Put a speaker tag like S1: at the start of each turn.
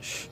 S1: Shh.